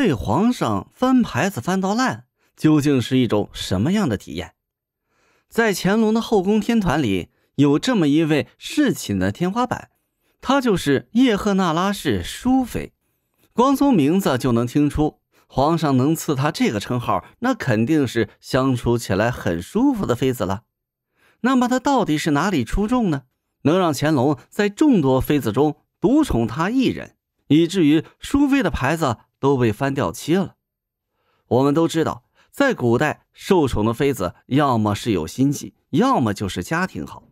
被皇上翻牌子翻到烂，究竟是一种什么样的体验？在乾隆的后宫天团里，有这么一位侍寝的天花板，她就是叶赫那拉氏淑妃。光从名字就能听出，皇上能赐她这个称号，那肯定是相处起来很舒服的妃子了。那么她到底是哪里出众呢？能让乾隆在众多妃子中独宠她一人，以至于淑妃的牌子都被翻掉漆了？我们都知道。在古代，受宠的妃子要么是有心计，要么就是家庭好。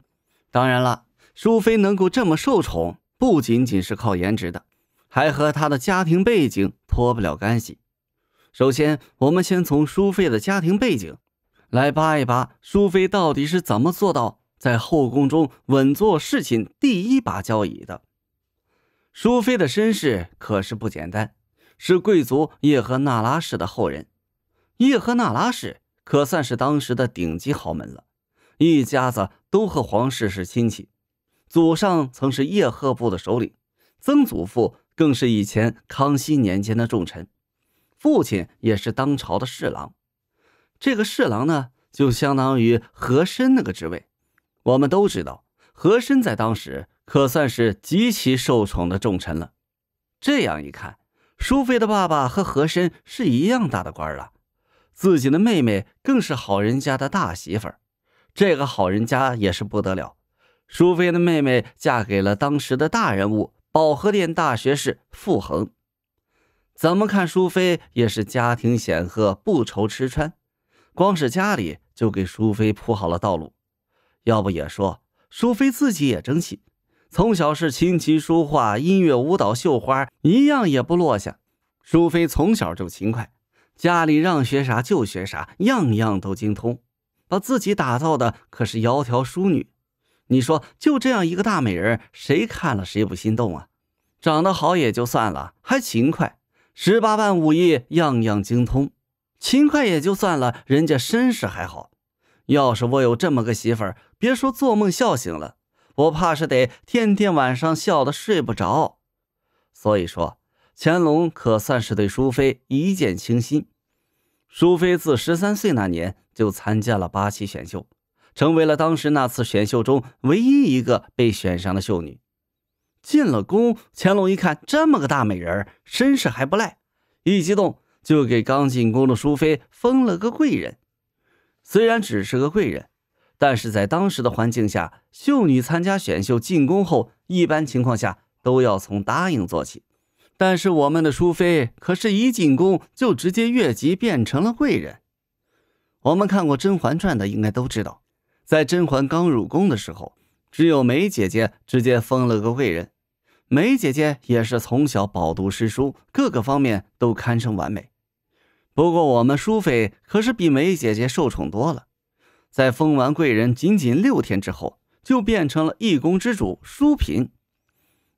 当然了，淑妃能够这么受宠，不仅仅是靠颜值的，还和她的家庭背景脱不了干系。首先，我们先从淑妃的家庭背景来扒一扒，淑妃到底是怎么做到在后宫中稳坐侍寝第一把交椅的？淑妃的身世可是不简单，是贵族叶赫那拉氏的后人。叶赫那拉氏可算是当时的顶级豪门了，一家子都和皇室是亲戚，祖上曾是叶赫部的首领，曾祖父更是以前康熙年间的重臣，父亲也是当朝的侍郎。这个侍郎呢，就相当于和珅那个职位。我们都知道，和珅在当时可算是极其受宠的重臣了。这样一看，淑妃的爸爸和和珅是一样大的官了。自己的妹妹更是好人家的大媳妇儿，这个好人家也是不得了。淑妃的妹妹嫁给了当时的大人物保和殿大学士傅恒。怎么看淑妃也是家庭显赫，不愁吃穿，光是家里就给淑妃铺好了道路。要不也说淑妃自己也争气，从小是琴棋书画、音乐舞蹈、绣花，一样也不落下。淑妃从小就勤快。家里让学啥就学啥，样样都精通，把自己打造的可是窈窕淑女。你说就这样一个大美人，谁看了谁不心动啊？长得好也就算了，还勤快，十八般武艺样样精通。勤快也就算了，人家身世还好。要是我有这么个媳妇儿，别说做梦笑醒了，我怕是得天天晚上笑得睡不着。所以说。乾隆可算是对淑妃一见倾心。淑妃自十三岁那年就参加了八旗选秀，成为了当时那次选秀中唯一一个被选上的秀女。进了宫，乾隆一看这么个大美人，身世还不赖，一激动就给刚进宫的淑妃封了个贵人。虽然只是个贵人，但是在当时的环境下，秀女参加选秀进宫后，一般情况下都要从答应做起。但是我们的淑妃可是一进宫就直接越级变成了贵人。我们看过《甄嬛传》的应该都知道，在甄嬛刚入宫的时候，只有梅姐姐直接封了个贵人。梅姐姐也是从小饱读诗书，各个方面都堪称完美。不过我们淑妃可是比梅姐姐受宠多了，在封完贵人仅仅六天之后，就变成了一宫之主淑嫔。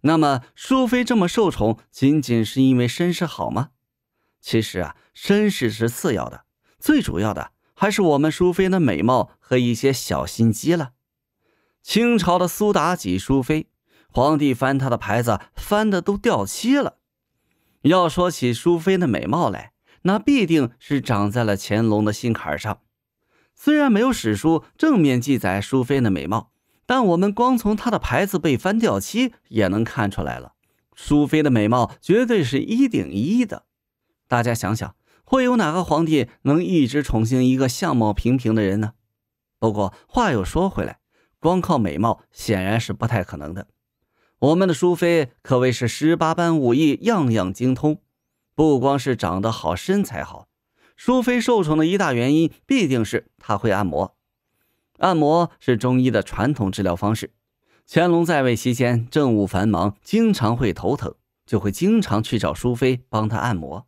那么，淑妃这么受宠，仅仅是因为身世好吗？其实啊，身世是次要的，最主要的还是我们淑妃的美貌和一些小心机了。清朝的苏妲己淑妃，皇帝翻她的牌子，翻的都掉漆了。要说起淑妃的美貌来，那必定是长在了乾隆的心坎上。虽然没有史书正面记载淑妃的美貌。但我们光从她的牌子被翻掉漆也能看出来了，淑妃的美貌绝对是一顶一的。大家想想，会有哪个皇帝能一直宠幸一个相貌平平的人呢？不过话又说回来，光靠美貌显然是不太可能的。我们的淑妃可谓是十八般武艺样样精通，不光是长得好、身材好，淑妃受宠的一大原因必定是她会按摩。按摩是中医的传统治疗方式。乾隆在位期间，政务繁忙，经常会头疼，就会经常去找淑妃帮他按摩。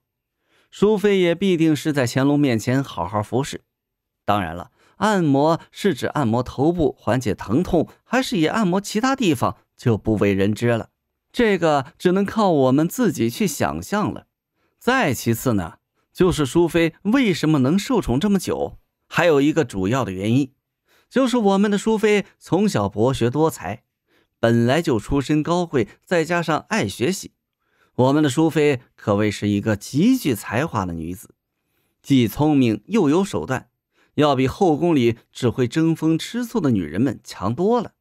淑妃也必定是在乾隆面前好好服侍。当然了，按摩是指按摩头部缓解疼痛，还是也按摩其他地方，就不为人知了。这个只能靠我们自己去想象了。再其次呢，就是淑妃为什么能受宠这么久，还有一个主要的原因。就是我们的淑妃从小博学多才，本来就出身高贵，再加上爱学习，我们的淑妃可谓是一个极具才华的女子，既聪明又有手段，要比后宫里只会争风吃醋的女人们强多了。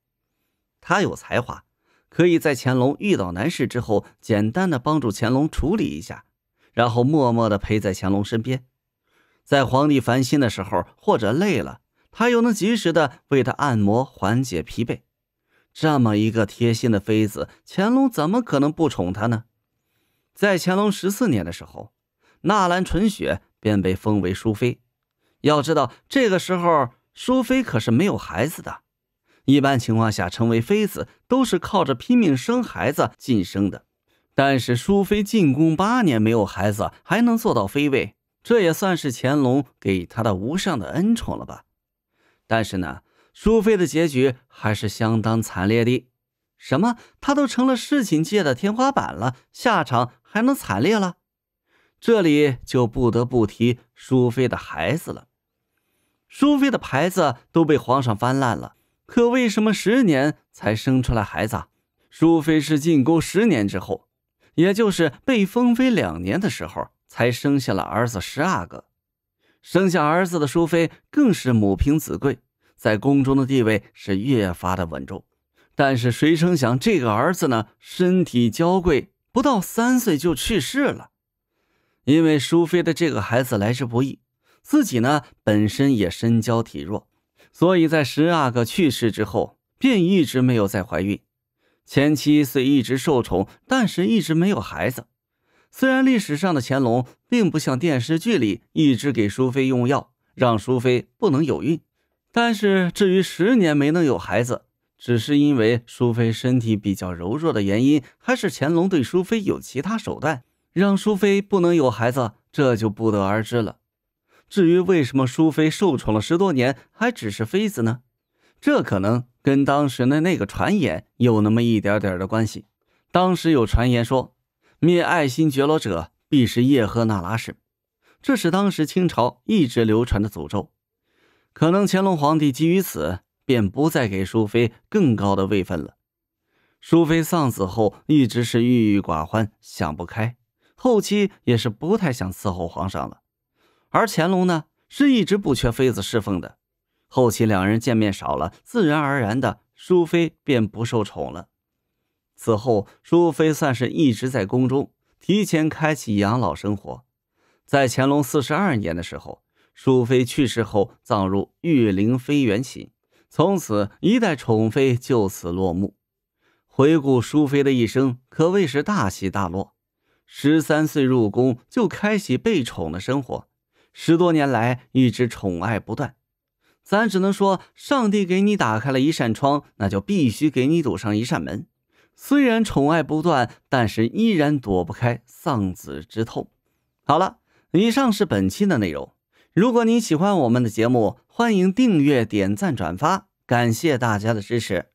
她有才华，可以在乾隆遇到难事之后，简单的帮助乾隆处理一下，然后默默的陪在乾隆身边，在皇帝烦心的时候或者累了，她又能及时的为他按摩缓解疲惫。这么一个贴心的妃子，乾隆怎么可能不宠她呢？在乾隆十四年的时候，纳兰纯雪便被封为淑妃。要知道，这个时候淑妃可是没有孩子的。一般情况下，成为妃子都是靠着拼命生孩子晋升的。但是淑妃进宫八年没有孩子，还能做到妃位，这也算是乾隆给她的无上的恩宠了吧？但是呢，淑妃的结局还是相当惨烈的。什么？她都成了侍寝界的天花板了，下场？还能惨烈了？这里就不得不提淑妃的孩子了。淑妃的牌子都被皇上翻烂了，可为什么十年才生出来孩子？淑妃是进宫十年之后，也就是被封妃两年的时候，才生下了儿子十阿哥。生下儿子的淑妃更是母凭子贵，在宫中的地位是越发的稳重。但是谁成想，这个儿子呢，身体娇贵。不到三岁就去世了，因为淑妃的这个孩子来之不易，自己呢本身也身娇体弱，所以在十阿哥去世之后，便一直没有再怀孕。前妻虽一直受宠，但是一直没有孩子。虽然历史上的乾隆并不像电视剧里一直给淑妃用药，让淑妃不能有孕，但是至于十年没能有孩子。只是因为淑妃身体比较柔弱的原因，还是乾隆对淑妃有其他手段，让淑妃不能有孩子，这就不得而知了。至于为什么淑妃受宠了十多年还只是妃子呢？这可能跟当时的那个传言有那么一点点的关系。当时有传言说，灭爱新觉罗者必是叶赫那拉氏，这是当时清朝一直流传的诅咒。可能乾隆皇帝基于此。便不再给淑妃更高的位分了。淑妃丧子后，一直是郁郁寡欢，想不开，后期也是不太想伺候皇上了。而乾隆呢，是一直不缺妃子侍奉的。后期两人见面少了，自然而然的，淑妃便不受宠了。此后，淑妃算是一直在宫中，提前开启养老生活。在乾隆四十二年的时候，淑妃去世后，葬入玉陵妃园寝。从此，一代宠妃就此落幕。回顾淑妃的一生，可谓是大起大落。十三岁入宫就开启被宠的生活，十多年来一直宠爱不断。咱只能说，上帝给你打开了一扇窗，那就必须给你堵上一扇门。虽然宠爱不断，但是依然躲不开丧子之痛。好了，以上是本期的内容。如果你喜欢我们的节目，欢迎订阅、点赞、转发，感谢大家的支持。